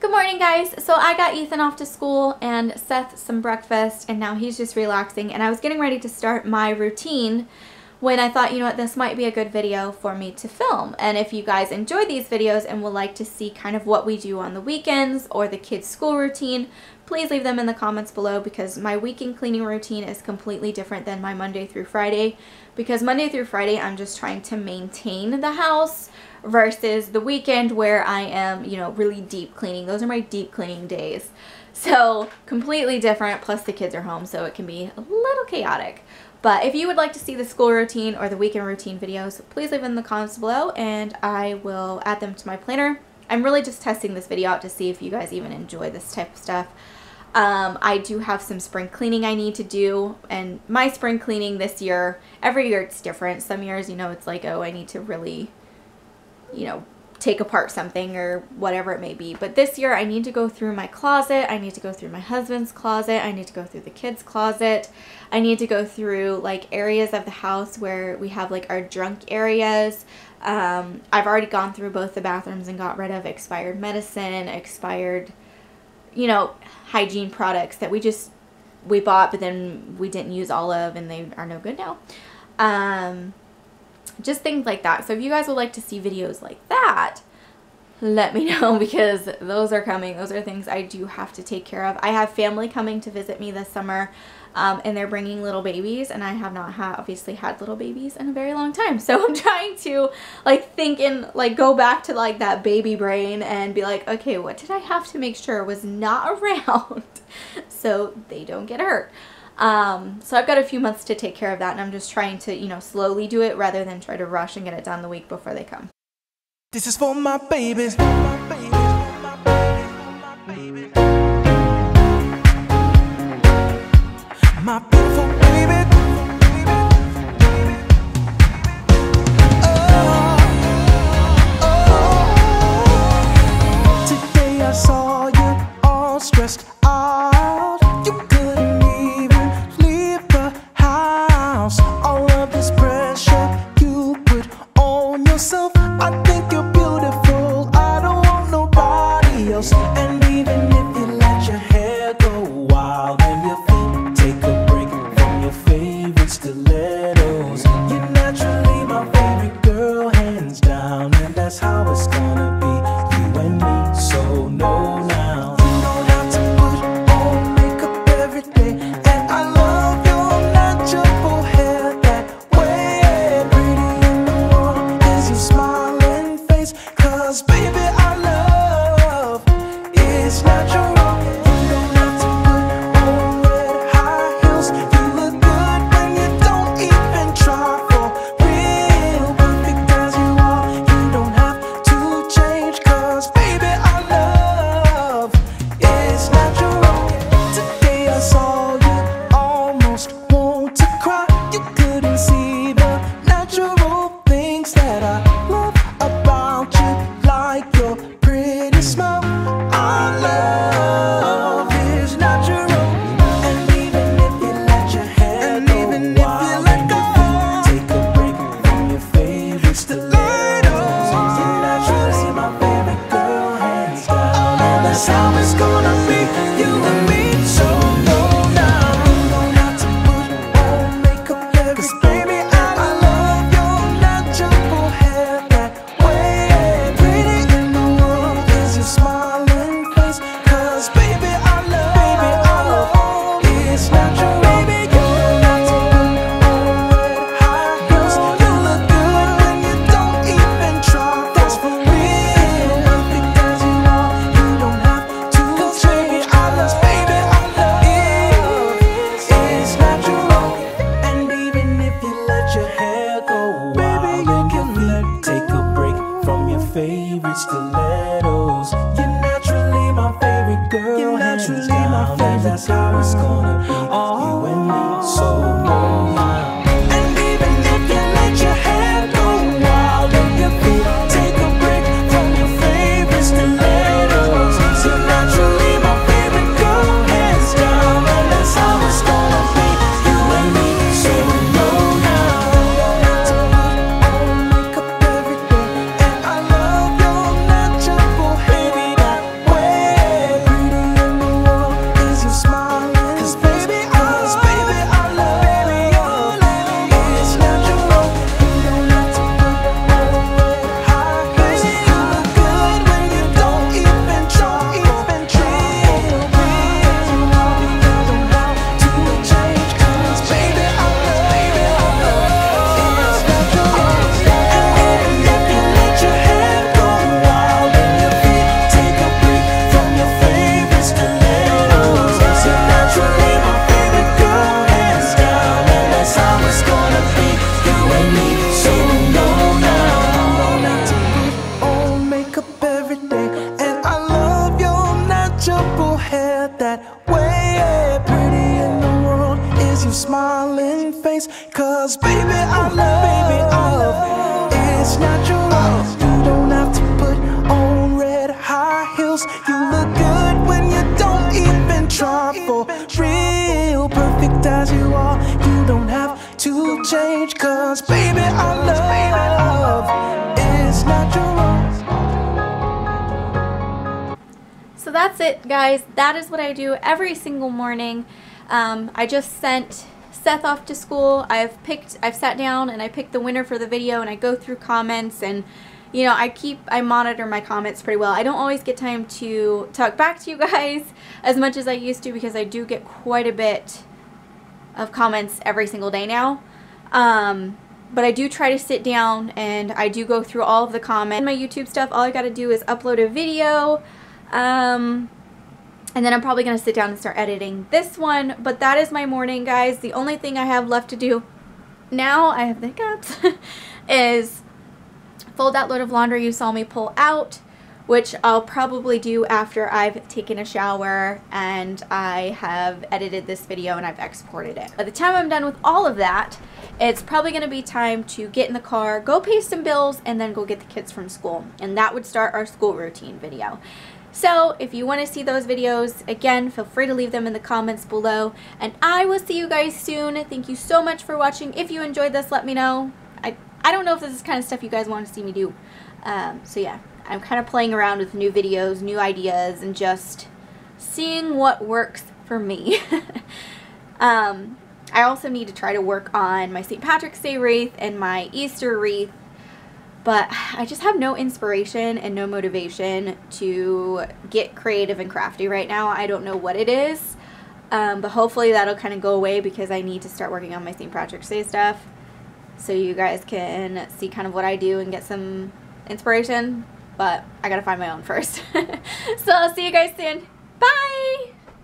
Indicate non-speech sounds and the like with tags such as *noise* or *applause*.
Good morning guys. So I got Ethan off to school and Seth some breakfast and now he's just relaxing and I was getting ready to start my routine when I thought, you know what, this might be a good video for me to film. And if you guys enjoy these videos and would like to see kind of what we do on the weekends or the kids' school routine, please leave them in the comments below because my weekend cleaning routine is completely different than my Monday through Friday. Because Monday through Friday, I'm just trying to maintain the house versus the weekend where I am, you know, really deep cleaning. Those are my deep cleaning days. So completely different, plus the kids are home, so it can be a little chaotic. But if you would like to see the school routine or the weekend routine videos, please leave them in the comments below and I will add them to my planner. I'm really just testing this video out to see if you guys even enjoy this type of stuff. Um, I do have some spring cleaning I need to do and my spring cleaning this year, every year it's different. Some years, you know, it's like, oh, I need to really, you know, take apart something or whatever it may be. But this year I need to go through my closet. I need to go through my husband's closet. I need to go through the kids' closet. I need to go through like areas of the house where we have like our drunk areas. Um, I've already gone through both the bathrooms and got rid of expired medicine, expired, you know, hygiene products that we just, we bought but then we didn't use all of and they are no good now. Um, just things like that. So if you guys would like to see videos like that, let me *laughs* know because those are coming. Those are things I do have to take care of. I have family coming to visit me this summer um, and they're bringing little babies and I have not ha obviously had little babies in a very long time. *laughs* So I'm trying to like think and like go back to like that baby brain and be like, okay, what did I have to make sure was not *laughs* around so they don't get hurt. Um, so I've got a few months to take care of that and I'm just trying to, you know, slowly do it rather than try to rush and get it done the week before they come. This is for my babies. My beautiful baby. If you natural. Gonna be, you naturally my favorite That's how it's gonna be. You and me, so no that way. Pretty in the world is your smiling face. Cause baby, I love, baby, I love. It's natural. You don't have to put on red high heels. You look good when you don't even try for real. Perfect as you are. You don't have to change. Cause baby, that's it, guys. That is what I do every single morning. Um, I just sent Seth off to school. I've picked, I've sat down and I picked the winner for the video and I go through comments and you know, I keep, I monitor my comments pretty well. I don't always get time to talk back to you guys *laughs* as much as I used to because I do get quite a bit of comments every single day now. Um, but I do try to sit down and I do go through all of the comments. My YouTube stuff, all I got to do is upload a video. Um, and then I'm probably going to sit down and start editing this one. But that is my morning, guys. The only thing I have left to do now, I have the hiccups, *laughs* is fold that load of laundry you saw me pull out, which I'll probably do after I've taken a shower and I have edited this video and I've exported it. By the time I'm done with all of that, it's probably going to be time to get in the car, go pay some bills, and then go get the kids from school. And that would start our school routine video. So if you want to see those videos, again, feel free to leave them in the comments below. And I will see you guys soon. Thank you so much for watching. If you enjoyed this, let me know. I, I don't know if this is kind of stuff you guys want to see me do. Um, so yeah, I'm kind of playing around with new videos, new ideas, and just seeing what works for me. *laughs* um, I also need to try to work on my St. Patrick's Day wreath and my Easter wreath but I just have no inspiration and no motivation to get creative and crafty right now. I don't know what it is, um, but hopefully that'll kind of go away because I need to start working on my St. Patrick's Day stuff so you guys can see kind of what I do and get some inspiration, but I gotta find my own first. *laughs* so I'll see you guys soon.